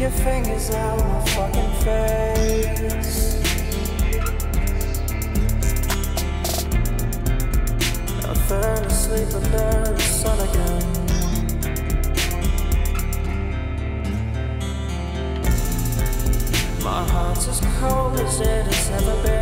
your fingers out my fucking face. I fell asleep under the sun again. My heart's as cold as it has ever been.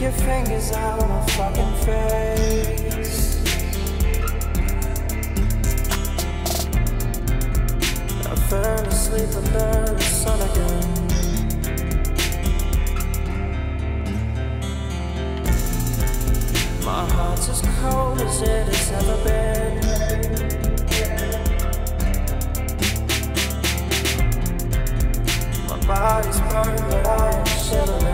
Your fingers out my fucking face. I fell asleep under the sun again. My heart's as cold as it has ever been. My body's burning but I am shivering.